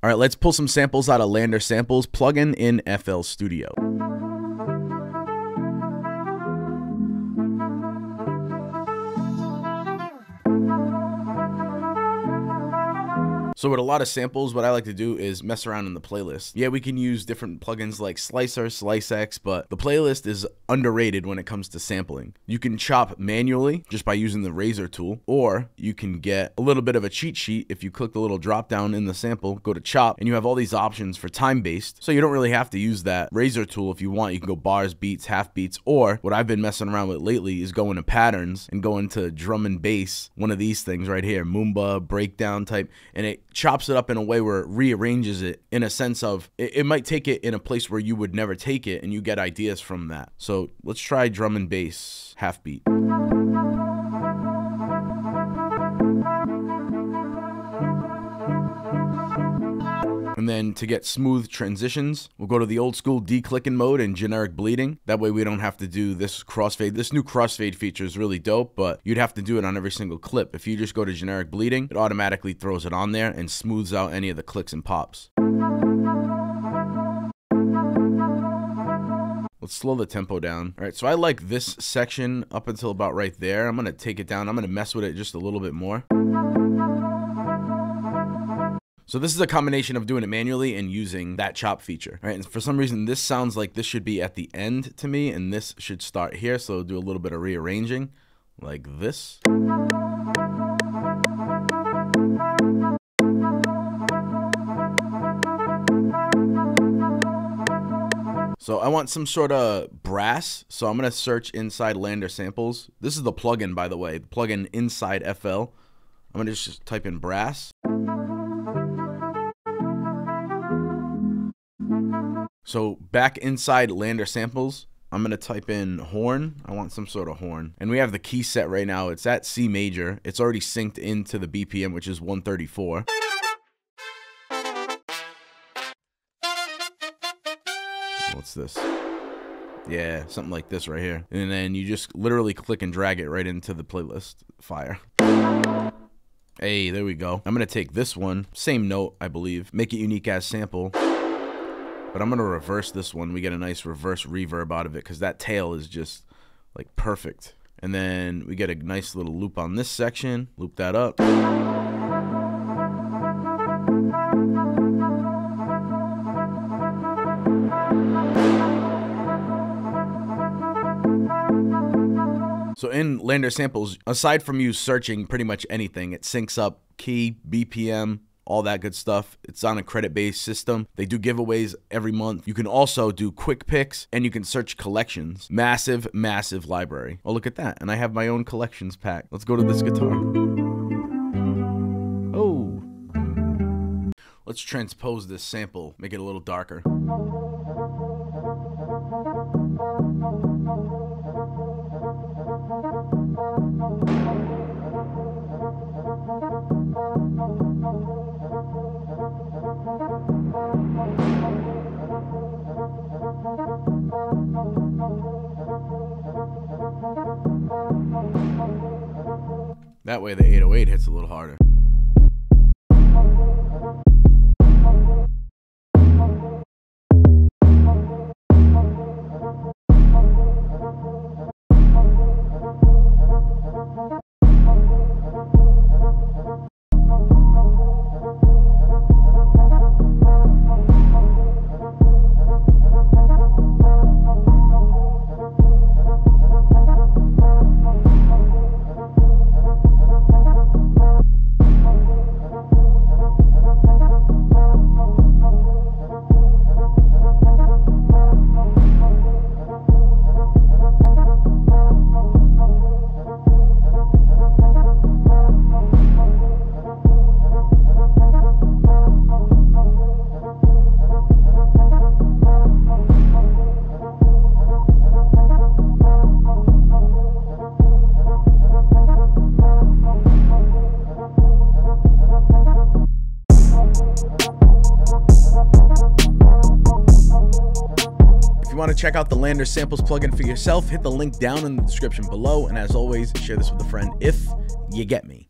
All right, let's pull some samples out of LANDR Samples plugin in FL Studio. So with a lot of samples, what I like to do is mess around in the playlist. Yeah, we can use different plugins like Slicer, SliceX, but the playlist is underrated when it comes to sampling. You can chop manually just by using the razor tool, or you can get a little bit of a cheat sheet if you click the little drop down in the sample, go to chop, and you have all these options for time based. So you don't really have to use that razor tool if you want. You can go bars, beats, half beats, or what I've been messing around with lately is going to patterns and going to drum and bass, one of these things right here, Moomba, breakdown type, and it chops it up in a way where it rearranges it in a sense of it, it, might take it in a place where you would never take it and you get ideas from that. So let's try drum and bass half beat. And then to get smooth transitions, we'll go to the old school declicking mode and generic bleeding. That way we don't have to do this crossfade. This new crossfade feature is really dope, but you'd have to do it on every single clip. If you just go to generic bleeding, it automatically throws it on there and smooths out any of the clicks and pops. Let's slow the tempo down. All right, so I like this section up until about right there. I'm gonna take it down. I'm gonna mess with it just a little bit more. So this is a combination of doing it manually and using that chop feature, right? And for some reason, this sounds like this should be at the end to me, and this should start here. So do a little bit of rearranging like this. So I want some sort of brass. So I'm to search inside LANDR samples. This is the plugin, by the way, the plugin inside FL. I'm to just type in brass. So back inside LANDR samples, I'm going to type in horn. I want some sort of horn. And we have the key set right now. It's at C major. It's already synced into the BPM, which is 134. What's this? Yeah, something like this right here. And then you just literally click and drag it right into the playlist. Fire. Hey, there we go. I'm going to take this one, same note, I believe, make it unique as sample. But I'm going to reverse this one. We get a nice reverse reverb out of it because that tail is just like perfect. And then we get a nice little loop on this section. Loop that up. So in LANDR Samples, aside from you searching pretty much anything, it syncs up key, BPM, all that good stuff. It's on a credit based system. They do giveaways every month. You can also do quick picks and you can search collections. Massive, massive library. Oh, look at that. And I have my own collections pack. Let's go to this guitar. Oh. Let's transpose this sample, make it a little darker. That way the 808 hits a little harder. Want to check out the LANDR Samples plugin for yourself, hit the link down in the description below. And as always, share this with a friend if you get me.